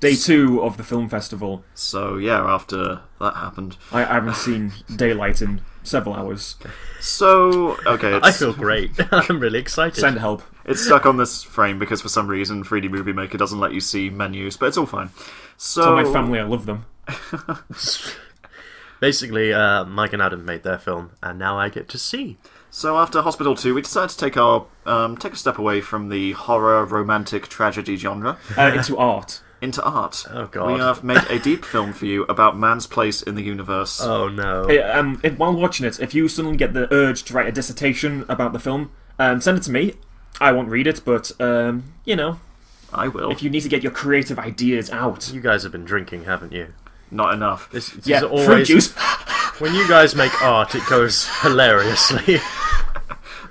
day two of the film festival. So yeah, after that happened, I, I haven't seen daylight in several hours. so okay, it's, I feel great. I'm really excited. Send help. it's stuck on this frame because for some reason 3D Movie Maker doesn't let you see menus, but it's all fine. So Tell my family I love them. Basically, uh, Mike and Adam made their film, and now I get to see. So after Hospital 2, we decided to take our um, take a step away from the horror, romantic, tragedy genre Uh, into art. Into art. Oh, God. We have made a deep film for you about man's place in the universe. Oh no. Uh, um, if, while watching it, if you suddenly get the urge to write a dissertation about the film, um, send it to me. I won't read it, but um, you know, I will. if you need to get your creative ideas out, You guys have been drinking, haven't you? Not enough. This, this yeah, is fruit juice. when you guys make art, it goes hilariously.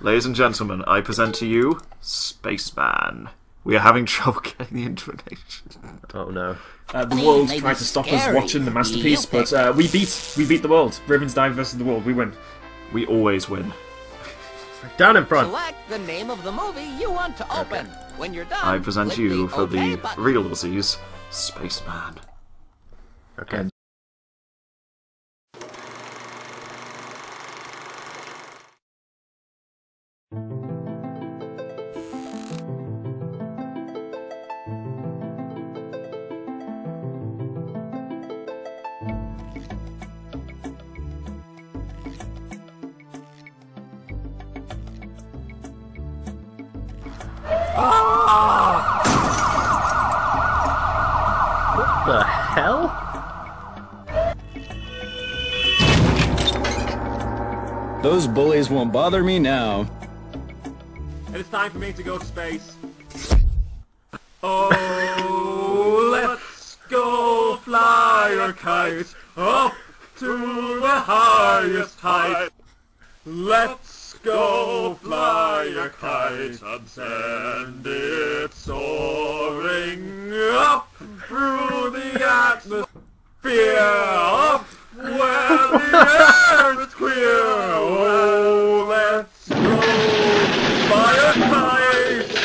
Ladies and gentlemen, I present to you Spaceman. We are having trouble getting the intonation. oh no. Uh, the world may tried to stop us watching the masterpiece, You'll but uh, we beat we beat the world. Ravensdive versus the world. We win. We always win. Down in front. Select the name of the movie you want to open. When you're done, I present you the for OK the button. real Aussies, Spaceman. Okay. What the hell? Those bullies won't bother me now. It's time for me to go to space. Oh, let's go fly a kite up to the highest height. Let's go fly a kite and send it soaring up through the atmosphere, up where the air is clear. Oh, let's go fly a kite.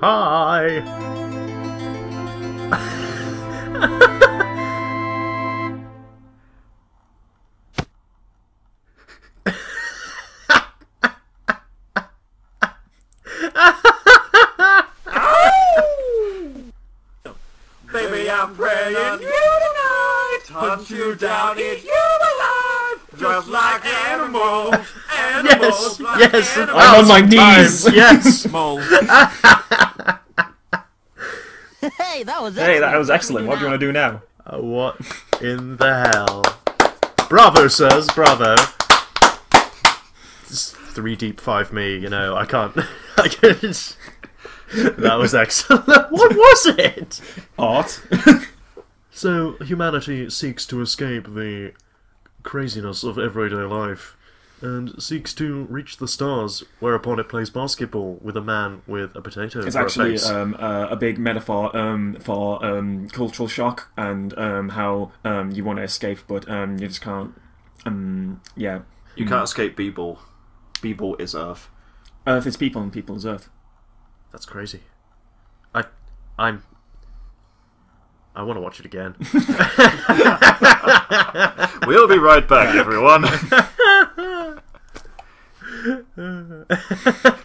Hi. Baby, I'm praying you tonight. Hunt you down, eat you alive. Just like animals. Animals Yes, like yes. animals. I'm on my knees. Yes. Moles. Hey, that was Hey, that was excellent. What do you want to do now? Uh, what in the hell? Bravo, sirs. Bravo. It's three deep, five me. You know, I can't. I can't. That was excellent. What was it? Art. So, humanity seeks to escape the craziness of everyday life and seeks to reach the stars, whereupon it plays basketball with a man with a potato It's for actually a face. um, uh, a big metaphor um, for um, cultural shock and um, how um, you want to escape, but um, you just can't. Um, yeah, You can't escape B-ball. B-ball is Earth. Earth is people and people is Earth. That's crazy. I, I'm. I want to watch it again. We'll be right back, everyone.